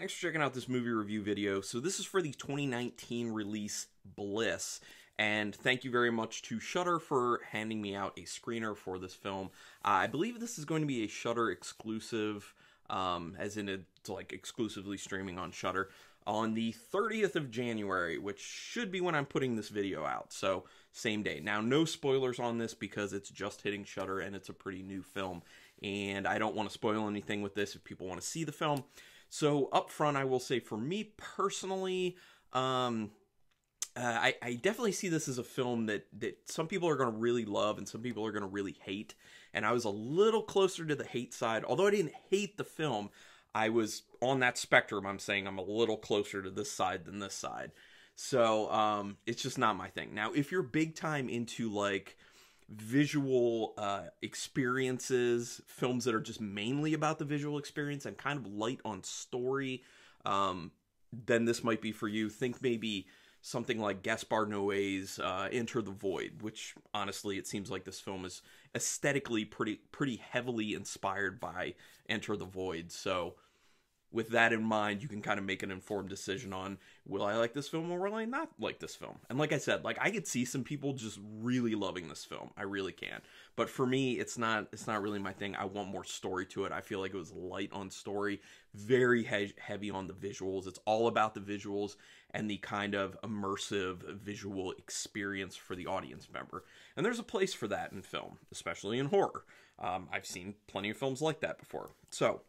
Thanks for checking out this movie review video. So this is for the 2019 release Bliss, and thank you very much to Shudder for handing me out a screener for this film. Uh, I believe this is going to be a Shudder exclusive, um, as in it's like exclusively streaming on Shudder on the 30th of January, which should be when I'm putting this video out. So same day. Now, no spoilers on this because it's just hitting Shudder and it's a pretty new film, and I don't want to spoil anything with this if people want to see the film. So up front, I will say for me personally, um, uh, I, I, definitely see this as a film that, that some people are going to really love and some people are going to really hate. And I was a little closer to the hate side. Although I didn't hate the film, I was on that spectrum. I'm saying I'm a little closer to this side than this side. So um, it's just not my thing. Now, if you're big time into like visual uh, experiences, films that are just mainly about the visual experience and kind of light on story, um, then this might be for you. Think maybe something like Gaspar Noé's uh, Enter the Void, which honestly it seems like this film is aesthetically pretty pretty heavily inspired by Enter the Void. So with that in mind, you can kind of make an informed decision on will I like this film or will I not like this film? And like I said, like I could see some people just really loving this film. I really can. But for me, it's not it's not really my thing. I want more story to it. I feel like it was light on story, very he- heavy on the visuals. It's all about the visuals and the kind of immersive visual experience for the audience member. And there's a place for that in film, especially in horror. Um, I've seen plenty of films like that before. So,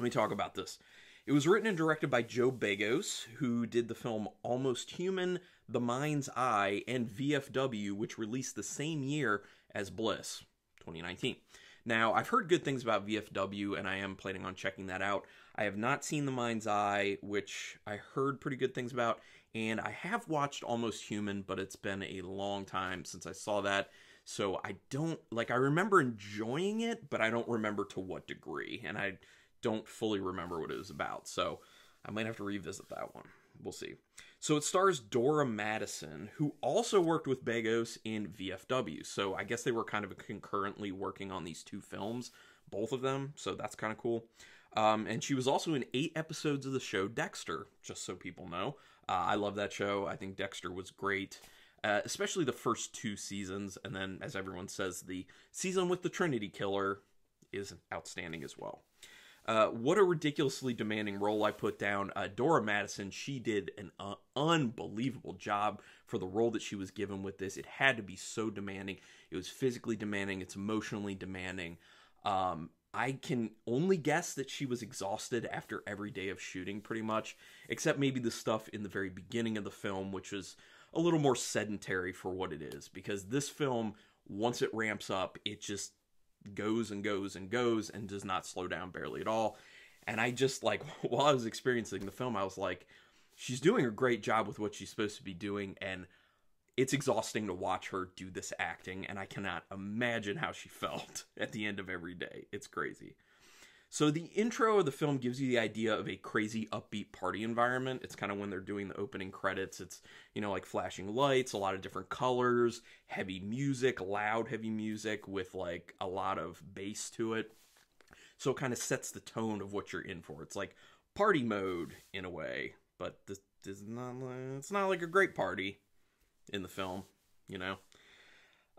let me talk about this. It was written and directed by Joe Begos, who did the film Almost Human, The Mind's Eye, and VFW, which released the same year as Bliss, 2019. Now, I've heard good things about VFW, and I am planning on checking that out. I have not seen The Mind's Eye, which I heard pretty good things about, and I have watched Almost Human, but it's been a long time since I saw that. So I don't like I remember enjoying it, but I don't remember to what degree. And I don't fully remember what it was about. So I might have to revisit that one. We'll see. So it stars Dora Madison, who also worked with Begos in VFW. So I guess they were kind of concurrently working on these two films, both of them. So that's kind of cool. Um, and she was also in eight episodes of the show Dexter, just so people know. Uh, I love that show. I think Dexter was great, uh, especially the first two seasons. And then, as everyone says, the season with the Trinity Killer is outstanding as well. Uh, what a ridiculously demanding role I put down. Uh, Dora Madison, she did an uh, unbelievable job for the role that she was given with this. It had to be so demanding. It was physically demanding, it's emotionally demanding. Um, I can only guess that she was exhausted after every day of shooting, pretty much, except maybe the stuff in the very beginning of the film, which was a little more sedentary for what it is. Because this film, once it ramps up, it just goes and goes and goes and does not slow down barely at all. And I just like while I was experiencing the film, I was like, she's doing a great job with what she's supposed to be doing, and it's exhausting to watch her do this acting, and I cannot imagine how she felt at the end of every day. It's crazy. So the intro of the film gives you the idea of a crazy upbeat party environment. It's kind of when they're doing the opening credits. It's, you know, like flashing lights, a lot of different colors, heavy music, loud heavy music with like a lot of bass to it. So it kind of sets the tone of what you're in for. It's like party mode in a way, but this, is not it's not like a great party in the film, you know.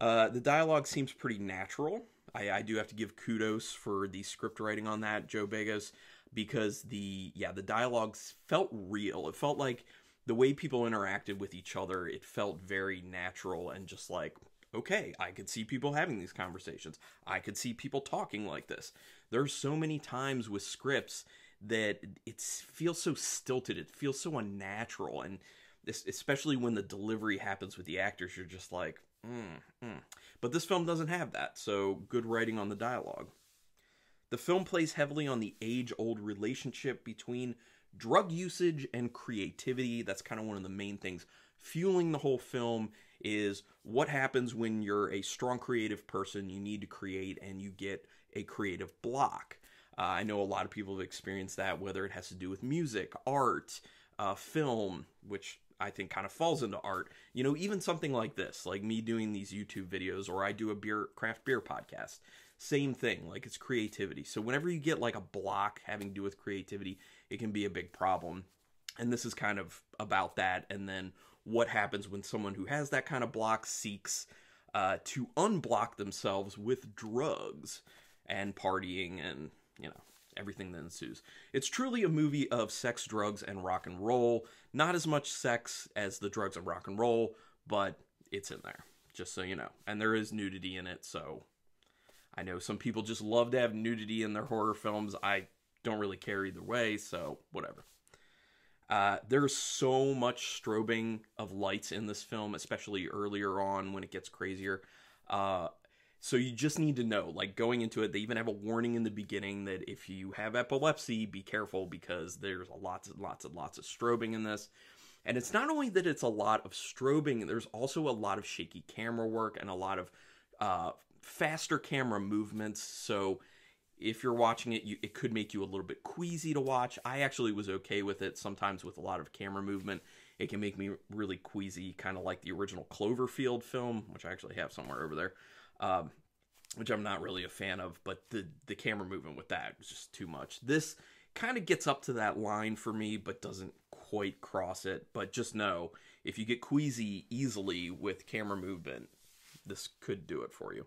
Uh, the dialogue seems pretty natural. I, I do have to give kudos for the script writing on that, Joe Begos, because the yeah the dialogues felt real. It felt like the way people interacted with each other. It felt very natural and just like okay, I could see people having these conversations. I could see people talking like this. There's so many times with scripts that it feels so stilted. It feels so unnatural, and especially when the delivery happens with the actors, you're just like, mm, mm. But this film doesn't have that, so good writing on the dialogue. The film plays heavily on the age old relationship between drug usage and creativity. That's kind of one of the main things fueling the whole film is what happens when you're a strong creative person, you need to create and you get a creative block. Uh, I know a lot of people have experienced that, whether it has to do with music, art, uh, film, which I think kind of falls into art. You know, even something like this, like me doing these YouTube videos, or I do a beer craft beer podcast. same thing. Like it's creativity. So whenever you get like a block having to do with creativity, it can be a big problem. And this is kind of about that. And then what happens when someone who has that kind of block seeks uh, to unblock themselves with drugs and partying and, you know, everything that ensues. It's truly a movie of sex, drugs, and rock and roll. Not as much sex as the drugs and rock and roll, but it's in there, just so you know. And there is nudity in it, so I know some people just love to have nudity in their horror films. I don't really care either way, so whatever. Uh, there's so much strobing of lights in this film, especially earlier on when it gets crazier. Uh, so you just need to know, like going into it, they even have a warning in the beginning that if you have epilepsy, be careful because there's lots and lots and lots of strobing in this. And it's not only that it's a lot of strobing, there's also a lot of shaky camera work and a lot of uh, faster camera movements. So if you're watching it, you, it could make you a little bit queasy to watch. I actually was okay with it. Sometimes with a lot of camera movement, it can make me really queasy, kind of like the original Cloverfield film, which I actually have somewhere over there, um, which I'm not really a fan of. But the the camera movement with that was just too much. This kind of gets up to that line for me, but doesn't quite cross it. But just know if you get queasy easily with camera movement, this could do it for you.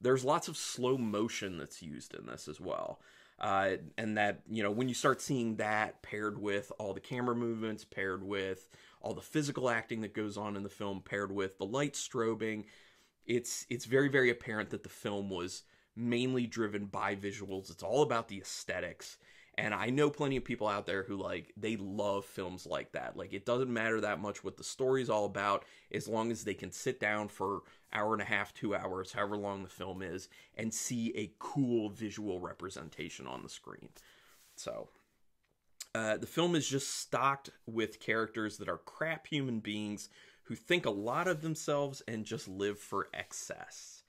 There's lots of slow motion that's used in this as well. Uh, and that, you know, when you start seeing that paired with all the camera movements, paired with all the physical acting that goes on in the film, paired with the light strobing, it's it's very very apparent that the film was mainly driven by visuals. It's all about the aesthetics and I know plenty of people out there who like they love films like that. Like it doesn't matter that much what the story's all about as long as they can sit down for hour and a half, 2 hours, however long the film is and see a cool visual representation on the screen. So, uh, the film is just stocked with characters that are crap human beings who think a lot of themselves and just live for excess.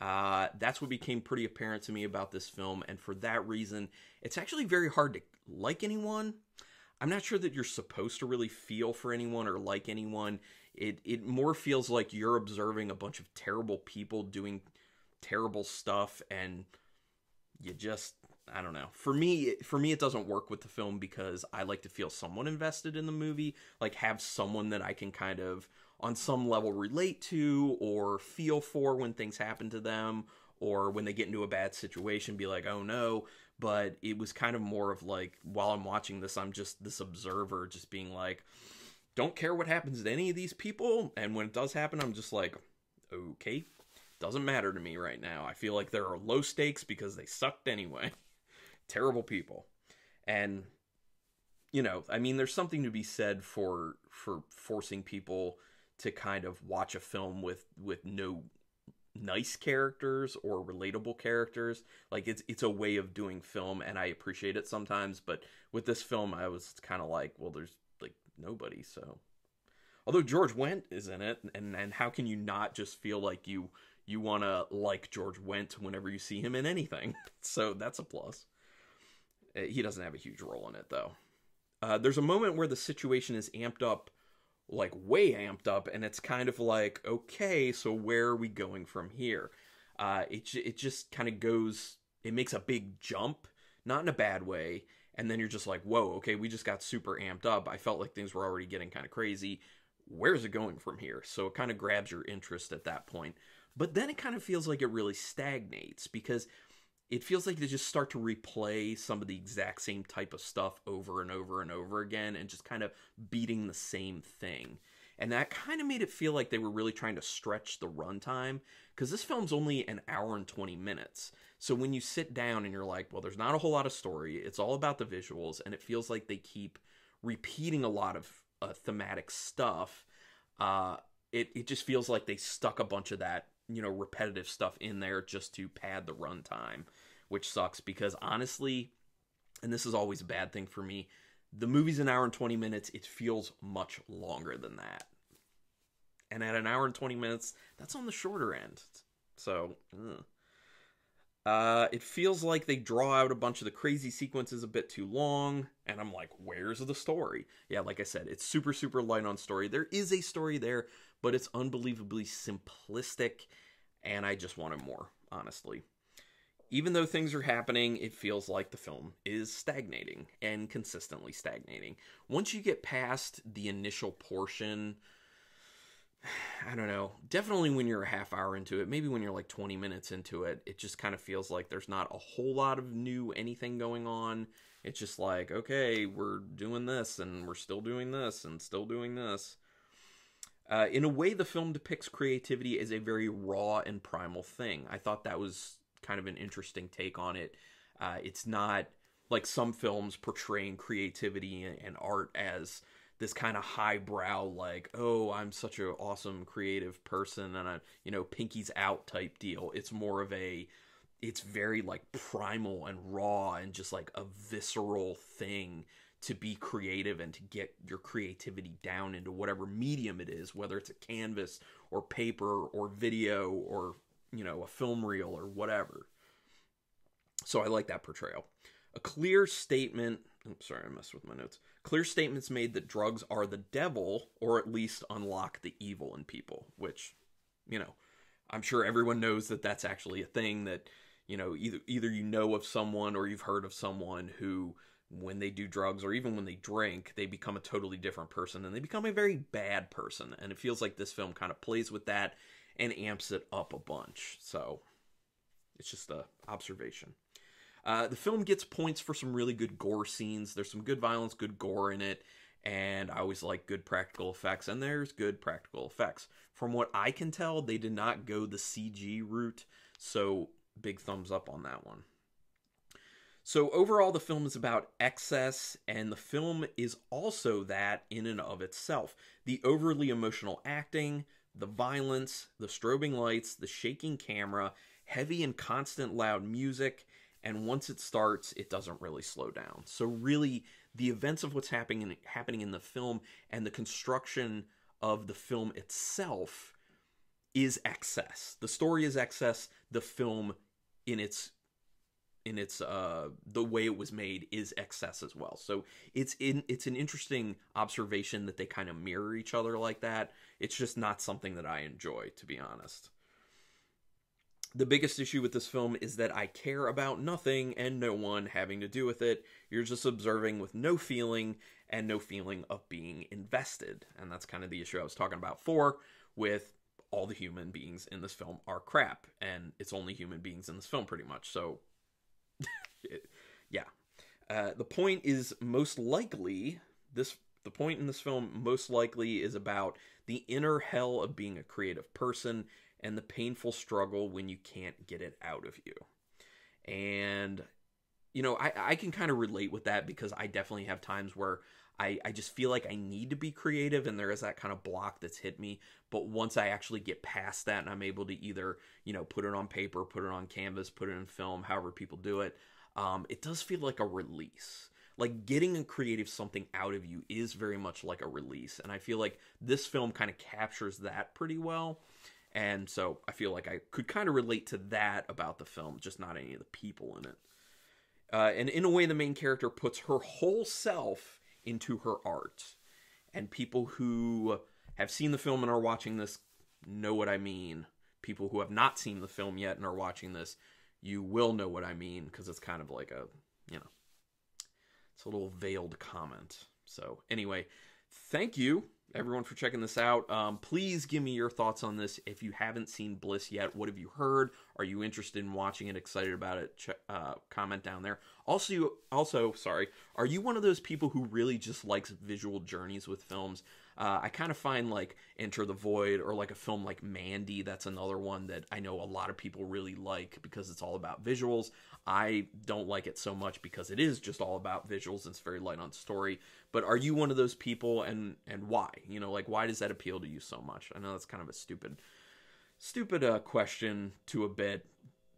Uh, that's what became pretty apparent to me about this film, and for that reason, it's actually very hard to like anyone. I'm not sure that you're supposed to really feel for anyone or like anyone. It it more feels like you're observing a bunch of terrible people doing terrible stuff, and you just I don't know. For me, for me, it doesn't work with the film because I like to feel somewhat invested in the movie, like have someone that I can kind of on some level relate to or feel for when things happen to them or when they get into a bad situation be like oh no. But it was kind of more of like while i'm watching this i'm just this observer just being like don't care what happens to any of these people. And when it does happen i'm just like okay. Doesn't matter to me right now. I feel like there are low stakes because they sucked anyway terrible people. And you know i mean there's something to be said for for forcing people to kind of watch a film with with no nice characters or relatable characters. Like it's it's a way of doing film and I appreciate it sometimes but with this film I was kind of like well there's like nobody so. Although George Wendt is in it and and how can you not just feel like you you want to like George Wendt whenever you see him in anything? So that's a plus he doesn't have a huge role in it though. Uh, there's a moment where the situation is amped up like way amped up and it's kind of like okay so where are we going from here? Uh it, it just kind of goes it makes a big jump not in a bad way and then you're just like whoa okay we just got super amped up. I felt like things were already getting kind of crazy. Where's it going from here? So it kind of grabs your interest at that point. But then it kind of feels like it really stagnates because it feels like they just start to replay some of the exact same type of stuff over and over and over again and just kind of beating the same thing. And that kind of made it feel like they were really trying to stretch the runtime because this film's only an hour and 20 minutes. So when you sit down and you're like, well, there's not a whole lot of story, it's all about the visuals, and it feels like they keep repeating a lot of uh, thematic stuff. Uh, it, it just feels like they stuck a bunch of that you know repetitive stuff in there just to pad the runtime, which sucks because honestly, and this is always a bad thing for me, the movie's an hour and 20 minutes, it feels much longer than that. And at an hour and 20 minutes, that's on the shorter end. So, ugh. Uh, it feels like they draw out a bunch of the crazy sequences a bit too long, and I'm like, where's the story? Yeah, like I said, it's super, super light on story. There is a story there, but it's unbelievably simplistic, and I just wanted more, honestly. even though things are happening, it feels like the film is stagnating and consistently stagnating. Once you get past the initial portion, I don't know, definitely when you're a half hour into it, maybe when you're like 20 minutes into it, it just kind of feels like there's not a whole lot of new anything going on. It's just like, okay, we're doing this and we're still doing this and still doing this. Uh, in a way, the film depicts creativity as a very raw and primal thing. I thought that was kind of an interesting take on it. Uh, it's not like some films portraying creativity and art as this kind of highbrow, like, oh, I'm such an awesome creative person and a, you know, pinkies out type deal. It's more of a, it's very like primal and raw and just like a visceral thing to be creative and to get your creativity down into whatever medium it is, whether it's a canvas or paper or video or, you know, a film reel or whatever. So I like that portrayal. A clear statement, oops, sorry, I messed with my notes. Clear statements made that drugs are the devil or at least unlock the evil in people, which, you know, I'm sure everyone knows that that's actually a thing that, you know, either either you know of someone or you've heard of someone who when they do drugs or even when they drink, they become a totally different person and they become a very bad person. And it feels like this film kind of plays with that and amps it up a bunch. So it's just a observation. Uh, the film gets points for some really good gore scenes. There's some good violence, good gore in it, and I always like good practical effects. And there's good practical effects. From what I can tell, they did not go the CG route, so big thumbs up on that one. So, overall, the film is about excess, and the film is also that in and of itself. The overly emotional acting, the violence, the strobing lights, the shaking camera, heavy and constant loud music, and once it starts, it doesn't really slow down. So, really, the events of what's happening in, happening in the film and the construction of the film itself is excess. The story is excess. The film, in its in its uh the way it was made is excess as well. So it's in it's an interesting observation that they kind of mirror each other like that. It's just not something that I enjoy to be honest. The biggest issue with this film is that I care about nothing and no one having to do with it. You're just observing with no feeling and no feeling of being invested. And that's kind of the issue I was talking about for with all the human beings in this film are crap and it's only human beings in this film pretty much. So yeah. Uh, the point is most likely this the point in this film most likely is about the inner hell of being a creative person and the painful struggle when you can't get it out of you. And you know, I, I can kind of relate with that because I definitely have times where I, I just feel like I need to be creative and there is that kind of block that's hit me. But once I actually get past that and I'm able to either, you know, put it on paper, put it on canvas, put it in film, however people do it, um, it does feel like a release. Like getting a creative something out of you is very much like a release. And I feel like this film kind of captures that pretty well. And so I feel like I could kind of relate to that about the film, just not any of the people in it. Uh, and in a way, the main character puts her whole self into her art. And people who have seen the film and are watching this know what I mean. People who have not seen the film yet and are watching this you will know what I mean because it's kind of like a, you know, it's a little veiled comment. So, anyway, thank you everyone for checking this out. Um, please give me your thoughts on this. If you haven't seen Bliss yet, what have you heard? Are you interested in watching it? Excited about it? Uh, comment down there. Also, you also, sorry, are you one of those people who really just likes visual journeys with films? Uh, I kind of find like Enter the Void or like a film like Mandy, that's another one that I know a lot of people really like because it's all about visuals. I don't like it so much because it is just all about visuals and it's very light on story. But are you one of those people and and why? You know, like why does that appeal to you so much? I know that's kind of a stupid stupid uh, question to a bit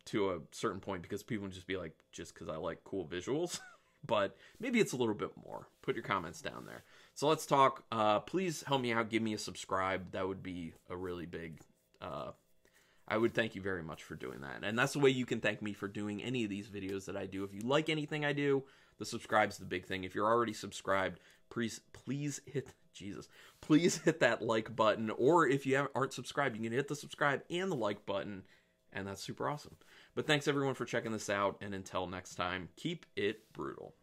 to a certain point because people just be like just because I like cool visuals. but maybe it's a little bit more. Put your comments down there. So let's talk. Uh, please help me out. Give me a subscribe. That would be a really big. Uh, I would thank you very much for doing that. And that's the way you can thank me for doing any of these videos that I do. If you like anything I do, the subscribe's the big thing. If you're already subscribed, please please hit Jesus. Please hit that like button. Or if you aren't subscribed, you can hit the subscribe and the like button. And that's super awesome. But thanks everyone for checking this out, and until next time, keep it brutal.